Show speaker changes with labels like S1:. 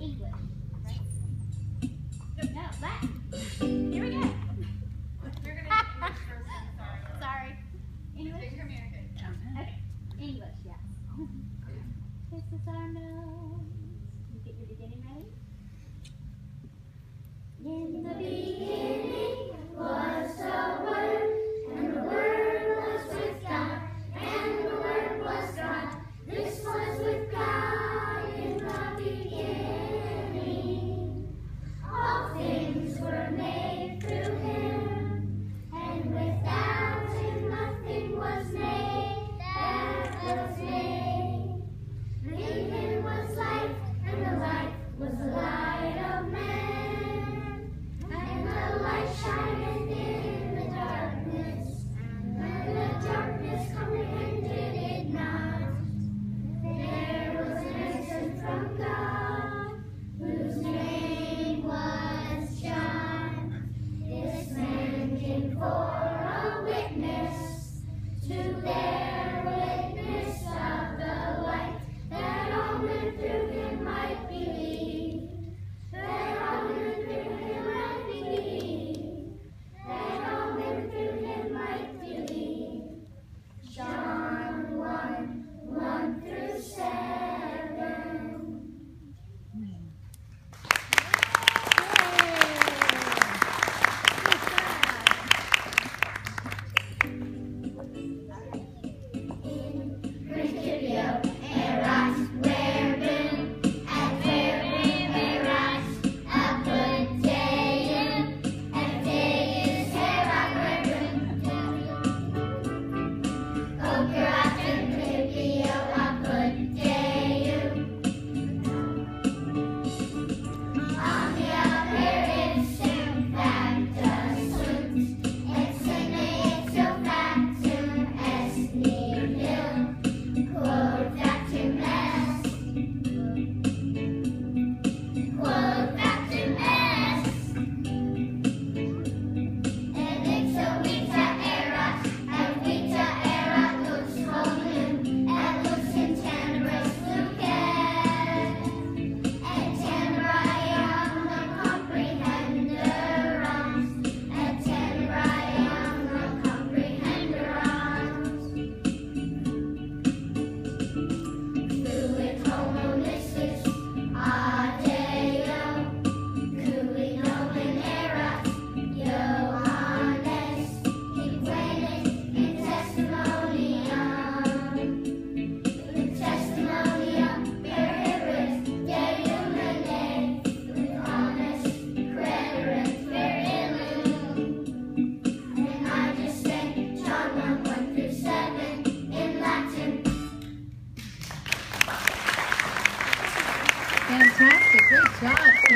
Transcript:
S1: English. No, Latin. Here we go.
S2: are. Sorry.
S1: English? American. English, yes. This is our.
S3: Good job.